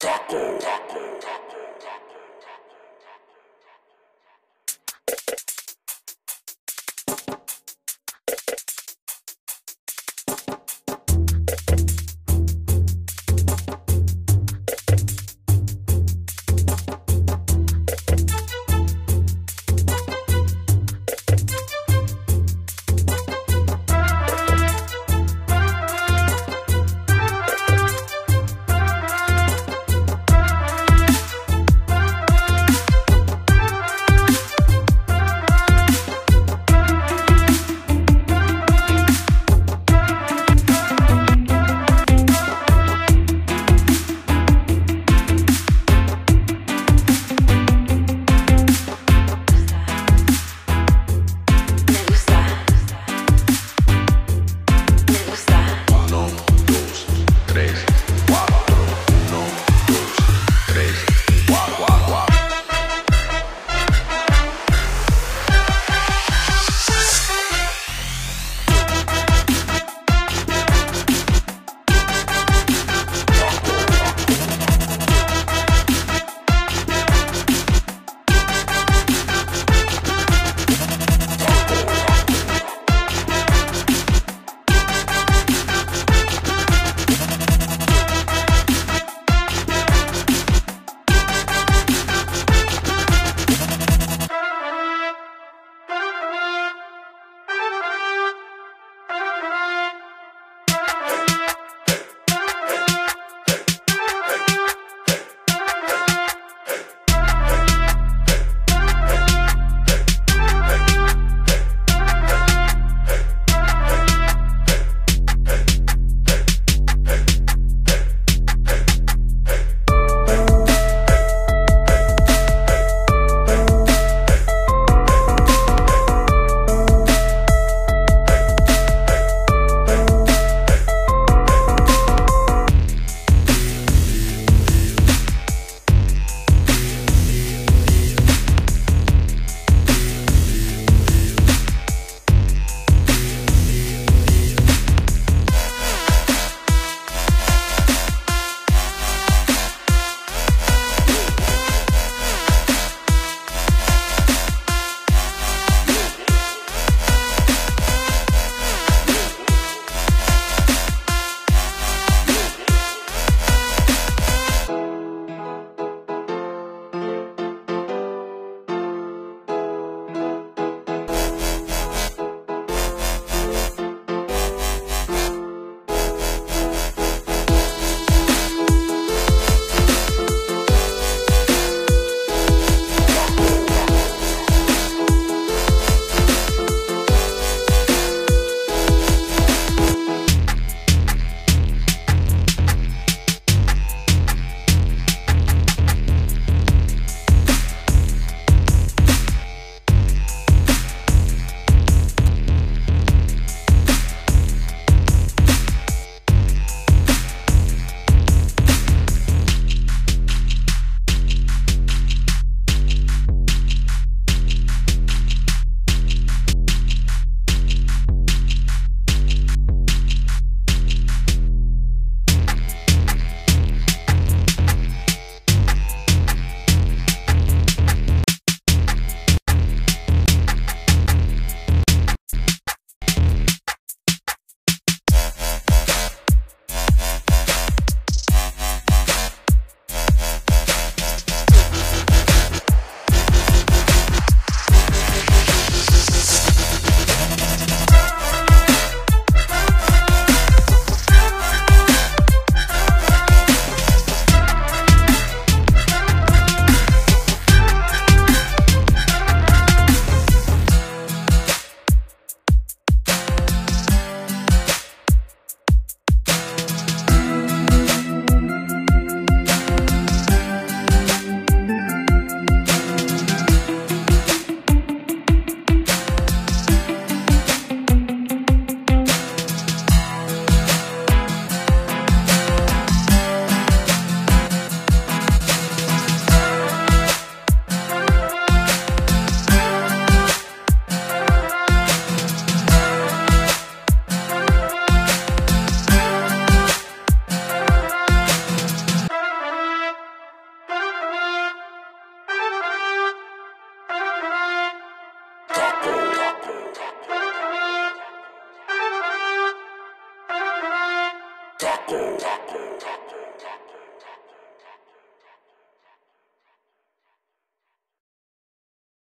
Taco. Taco. Taco. Taco. Taco.